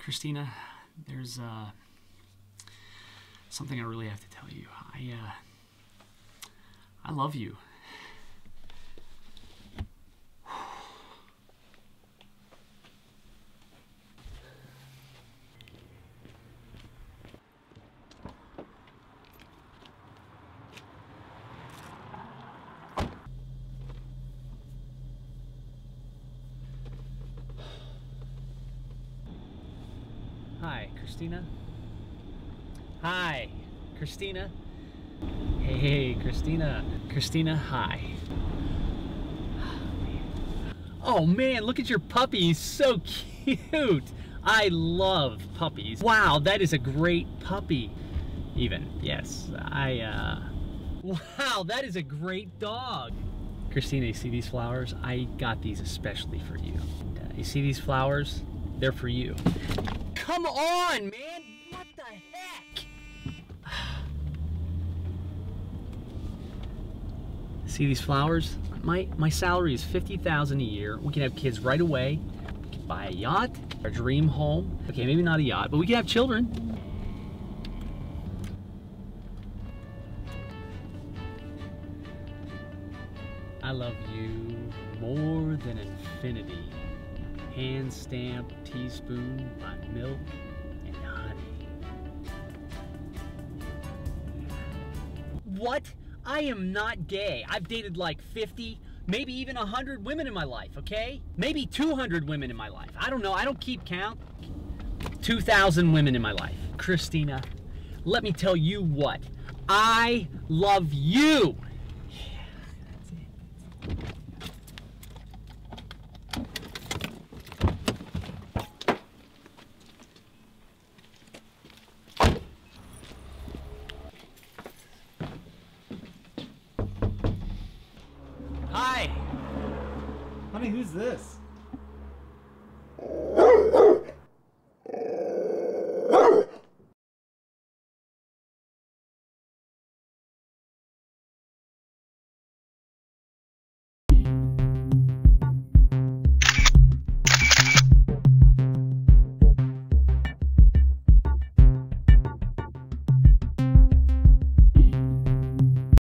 Christina, there's uh, something I really have to tell you. I uh, I love you. Hi, Christina. Hi, Christina. Hey, Christina. Christina, hi. Oh man, look at your puppy. He's so cute. I love puppies. Wow, that is a great puppy. Even, yes. I, uh. Wow, that is a great dog. Christina, you see these flowers? I got these especially for you. You see these flowers? They're for you. Come on, man! What the heck? See these flowers? My my salary is fifty thousand a year. We can have kids right away. We can buy a yacht, our dream home. Okay, maybe not a yacht, but we can have children. I love you more than infinity. Hand stamped teaspoon by milk and honey. What? I am not gay. I've dated like 50, maybe even 100 women in my life, okay? Maybe 200 women in my life. I don't know. I don't keep count. 2,000 women in my life. Christina, let me tell you what. I love you. Hi. Honey, who's this?